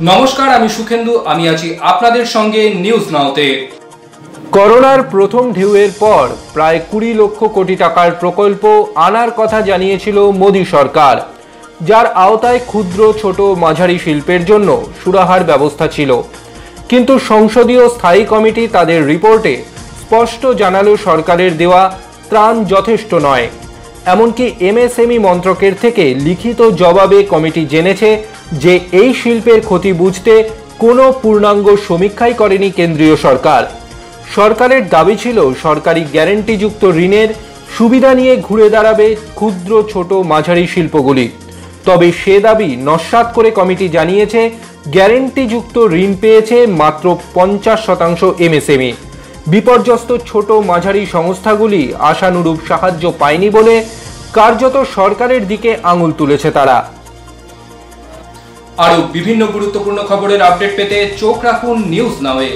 নমস্কার, আমি সুখেন্দু। আমি আছি আপনাদের সঙ্গে নিউজ নাওতে করোনার প্রথম ঢেউয়ের পর প্রায় কুড়ি লক্ষ কোটি টাকার প্রকল্প আনার কথা জানিয়েছিল মোদী সরকার, যার আওতায় ক্ষুদ্র, ছোট, মাঝারি শিল্পের জন্য সুরাহার ব্যবস্থা ছিল। কিন্তু সংসদীয় স্থায়ী কমিটি তাদের রিপোর্টে স্পষ্ট জানালো সরকারের দেওয়া ত্রাণ যথেষ্ট নয়। এমনকি এমএসএমই মন্ত্রকের থেকে লিখিত জবাবে কমিটি জেনেছে যে এই শিল্পের ক্ষতি বুঝতে কোনো পূর্ণাঙ্গ সমীক্ষাই করেনি কেন্দ্রীয় সরকার। সরকারের দাবি ছিল সরকারি গ্যারেন্টিযুক্ত ঋণের সুবিধা নিয়ে ঘুরে দাঁড়াবে ক্ষুদ্র ছোট মাঝারি শিল্পগুলি। তবে সে দাবি নস্বাত করে কমিটি জানিয়েছে, গ্যারেন্টিযুক্ত ঋণ পেয়েছে মাত্র পঞ্চাশ শতাংশ এমএসএমই। বিপর্যস্ত ছোট মাঝারি সংস্থাগুলি আশানুরূপ সাহায্য পায়নি বলে কার্যত সরকারের দিকে আঙুল তুলেছে তারা। আরও বিভিন্ন গুরুত্বপূর্ণ খবরের আপডেট পেতে চোখ রাখুন নিউজ নাওয়ে